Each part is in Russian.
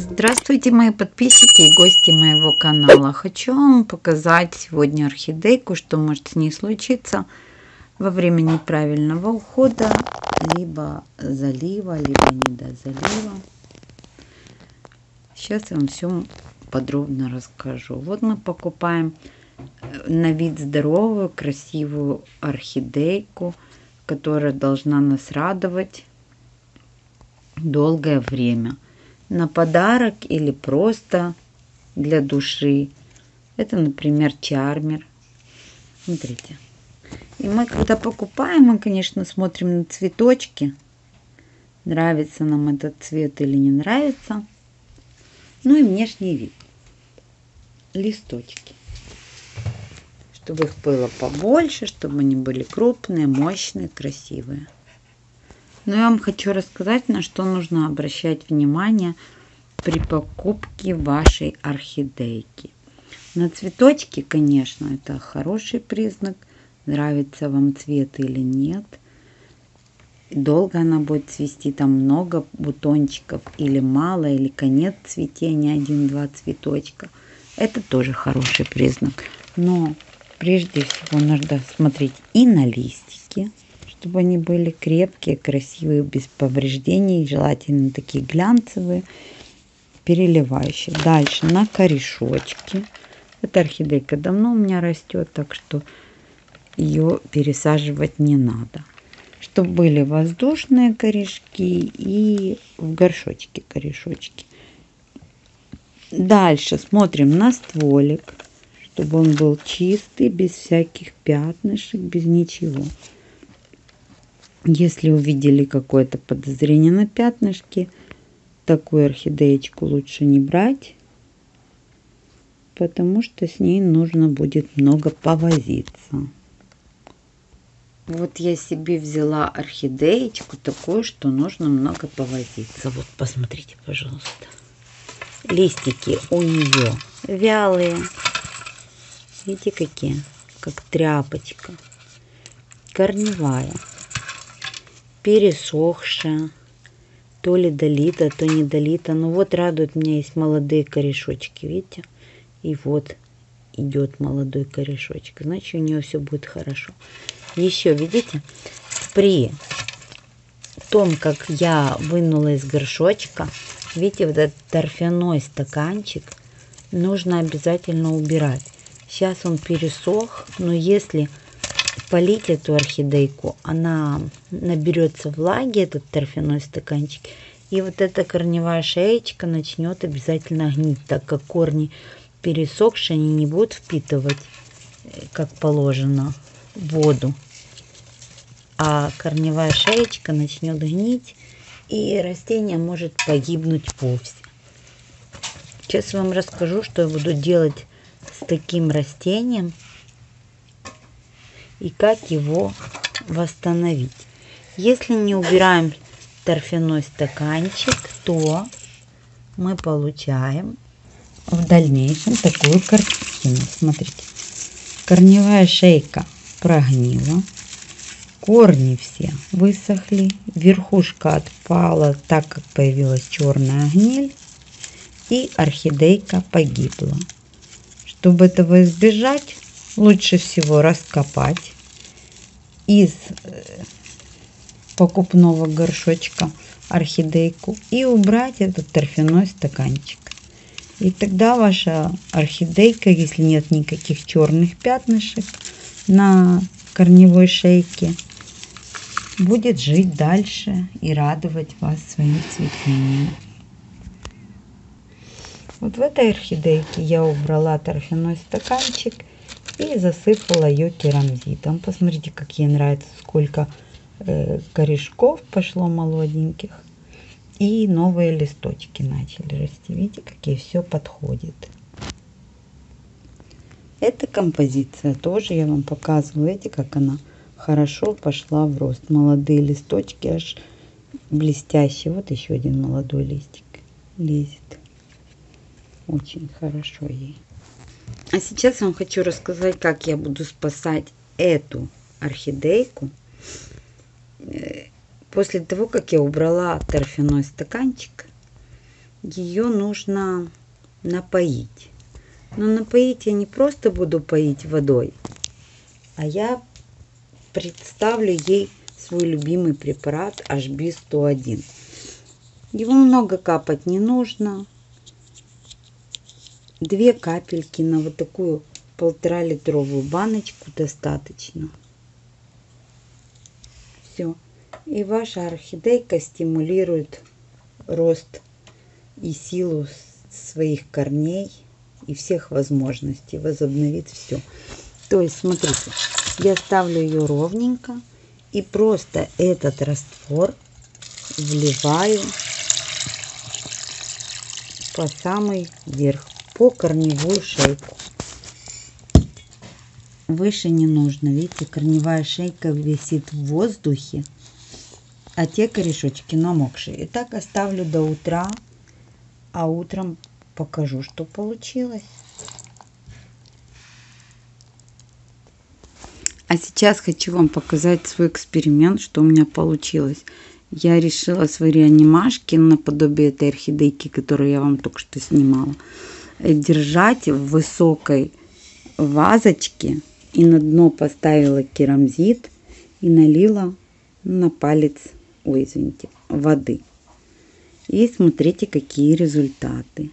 Здравствуйте, мои подписчики и гости моего канала. Хочу вам показать сегодня орхидейку, что может с ней случиться во время неправильного ухода, либо залива, либо не до залива. Сейчас я вам все подробно расскажу. Вот мы покупаем на вид здоровую, красивую орхидейку, которая должна нас радовать долгое время – на подарок или просто для души. Это, например, чармер. Смотрите. И мы, когда покупаем, мы, конечно, смотрим на цветочки. Нравится нам этот цвет или не нравится. Ну и внешний вид. Листочки. Чтобы их было побольше, чтобы они были крупные, мощные, красивые. Но я вам хочу рассказать, на что нужно обращать внимание при покупке вашей орхидейки. На цветочки, конечно, это хороший признак, нравится вам цвет или нет. Долго она будет цвести, там много бутончиков или мало, или конец цветения, один-два цветочка. Это тоже хороший признак. Но прежде всего нужно смотреть и на листики, чтобы они были крепкие, красивые, без повреждений, желательно такие глянцевые, переливающие. Дальше на корешочки. Эта орхидейка давно у меня растет, так что ее пересаживать не надо. Чтобы были воздушные корешки и в горшочке корешочки. Дальше смотрим на стволик, чтобы он был чистый, без всяких пятнышек, без ничего. Если увидели какое-то подозрение на пятнышки, такую орхидеечку лучше не брать, потому что с ней нужно будет много повозиться. Вот я себе взяла орхидеечку такую, что нужно много повозиться. Вот посмотрите, пожалуйста. Листики у нее вялые. Видите, какие? Как тряпочка. Корневая пересохшая, то ли долита, то не долита. Ну вот радует меня, есть молодые корешочки, видите? И вот идет молодой корешочек. Значит, у нее все будет хорошо. Еще, видите, при том, как я вынула из горшочка, видите, вот этот торфяной стаканчик нужно обязательно убирать. Сейчас он пересох, но если полить эту орхидейку, она наберется влаги, этот торфяной стаканчик, и вот эта корневая шеечка начнет обязательно гнить, так как корни пересохшие, они не будут впитывать, э, как положено, воду. А корневая шеечка начнет гнить, и растение может погибнуть вовсе. Сейчас вам расскажу, что я буду делать с таким растением – и как его восстановить. Если не убираем торфяной стаканчик, то мы получаем в дальнейшем такую картину. Смотрите, корневая шейка прогнила, корни все высохли, верхушка отпала, так как появилась черная гниль, и орхидейка погибла. Чтобы этого избежать, лучше всего раскопать из э, покупного горшочка орхидейку и убрать этот торфяной стаканчик. И тогда ваша орхидейка, если нет никаких черных пятнышек на корневой шейке, будет жить дальше и радовать вас своим цветением. Вот в этой орхидейке я убрала торфяной стаканчик и засыпала ее керамзитом. Посмотрите, как ей нравится, сколько э, корешков пошло молоденьких. И новые листочки начали расти. Видите, какие все подходит. Эта композиция тоже я вам показываю. Видите, как она хорошо пошла в рост. Молодые листочки аж блестящие. Вот еще один молодой листик лезет. Очень хорошо ей. А сейчас я вам хочу рассказать, как я буду спасать эту орхидейку. Э, после того, как я убрала торфяной стаканчик, ее нужно напоить. Но напоить я не просто буду поить водой, а я представлю ей свой любимый препарат HB101. Его много капать не нужно. Две капельки на вот такую полтора литровую баночку достаточно. Все. И ваша орхидейка стимулирует рост и силу своих корней и всех возможностей, возобновит все. То есть, смотрите, я ставлю ее ровненько и просто этот раствор вливаю по самый верх, по корневую шейку. Выше не нужно, видите, корневая шейка висит в воздухе, а те корешочки намокшие. И так оставлю до утра, а утром покажу, что получилось. А сейчас хочу вам показать свой эксперимент, что у меня получилось. Я решила свои реанимашки наподобие этой орхидейки, которую я вам только что снимала, держать в высокой вазочке и на дно поставила керамзит и налила на палец, ой, извините, воды. И смотрите, какие результаты.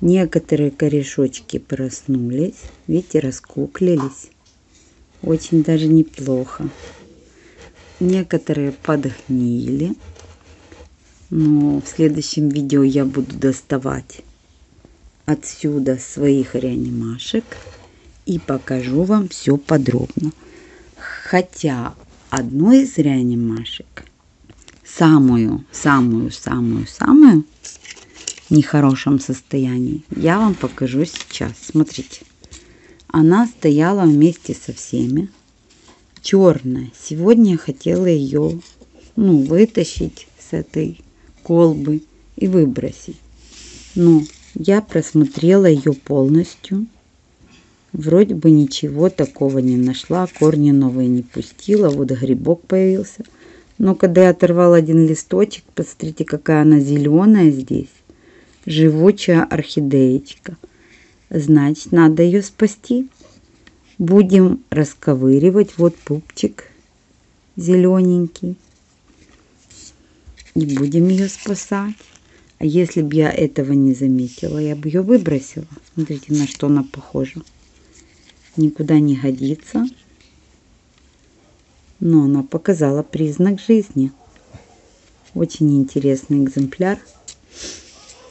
Некоторые корешочки проснулись, видите, раскуклились. Очень даже неплохо. Некоторые подгнили. Но в следующем видео я буду доставать отсюда своих реанимашек и покажу вам все подробно. Хотя одну из реанимашек, самую, самую, самую, самую нехорошем состоянии, я вам покажу сейчас. Смотрите. Она стояла вместе со всеми. Черная. Сегодня я хотела ее ну, вытащить с этой колбы и выбросить. Но я просмотрела ее полностью Вроде бы ничего такого не нашла, корни новые не пустила, вот грибок появился. Но когда я оторвала один листочек, посмотрите, какая она зеленая здесь. Живучая орхидеечка. Значит, надо ее спасти. Будем расковыривать. Вот пупчик зелененький. И будем ее спасать. А если бы я этого не заметила, я бы ее выбросила. Смотрите, на что она похожа никуда не годится. Но она показала признак жизни. Очень интересный экземпляр.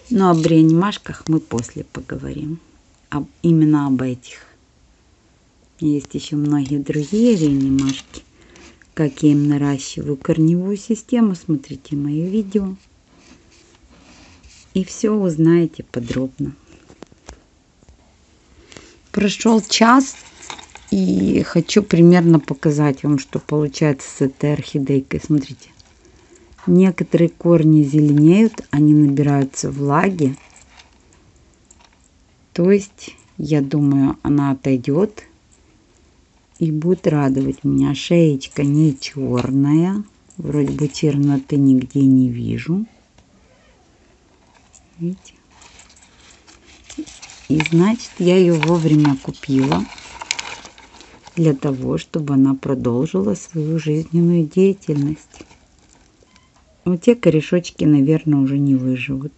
Но об реанимашках мы после поговорим. Об, именно об этих. Есть еще многие другие реанимашки. Как я им наращиваю корневую систему, смотрите мои видео. И все узнаете подробно. Прошел час, и хочу примерно показать вам, что получается с этой орхидейкой. Смотрите, некоторые корни зеленеют, они набираются влаги. То есть, я думаю, она отойдет и будет радовать меня. Шеечка не черная, вроде бы черноты нигде не вижу. Видите? И значит, я ее вовремя купила для того, чтобы она продолжила свою жизненную деятельность. Вот те корешочки, наверное, уже не выживут.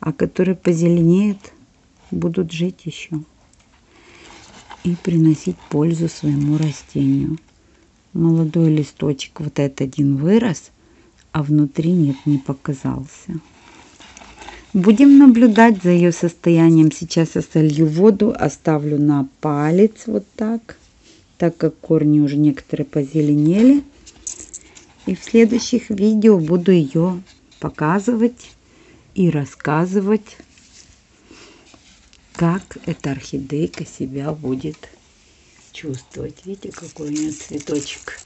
А которые позеленеют, будут жить еще. И приносить пользу своему растению. Молодой листочек вот этот один вырос, а внутри нет, не показался. Будем наблюдать за ее состоянием. Сейчас я солью воду, оставлю на палец вот так, так как корни уже некоторые позеленели. И в следующих видео буду ее показывать и рассказывать, как эта орхидейка себя будет чувствовать. Видите, какой у нее цветочек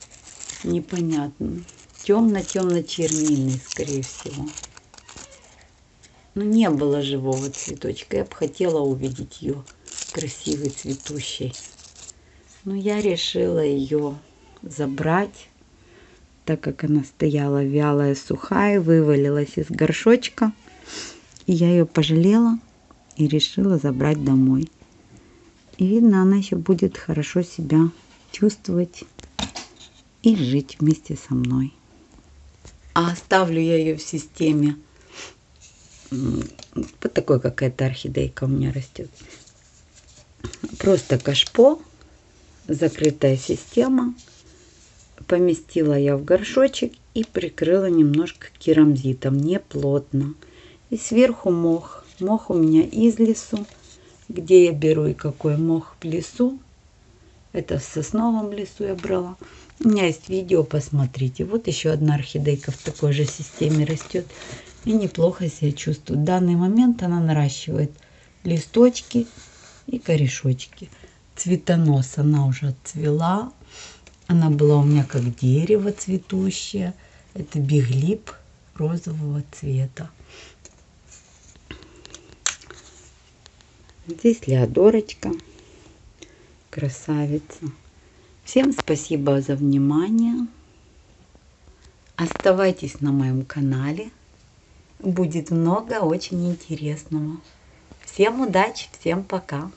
непонятный. Темно-темно-чернильный, скорее всего. Но ну, не было живого цветочка. Я бы хотела увидеть ее красивой, цветущей. Но я решила ее забрать, так как она стояла вялая, сухая, вывалилась из горшочка. И я ее пожалела и решила забрать домой. И видно, она еще будет хорошо себя чувствовать и жить вместе со мной. А оставлю я ее в системе. Вот такой какая-то орхидейка у меня растет. Просто кашпо, закрытая система. Поместила я в горшочек и прикрыла немножко керамзитом, не плотно. И сверху мох. Мох у меня из лесу. Где я беру и какой мох в лесу. Это в сосновом лесу я брала. У меня есть видео, посмотрите. Вот еще одна орхидейка в такой же системе растет. И неплохо себя чувствует. В данный момент она наращивает листочки и корешочки. Цветонос она уже отцвела. Она была у меня как дерево цветущее. Это биглип розового цвета. Здесь Леодорочка, красавица. Всем спасибо за внимание. Оставайтесь на моем канале. Будет много очень интересного. Всем удачи, всем пока.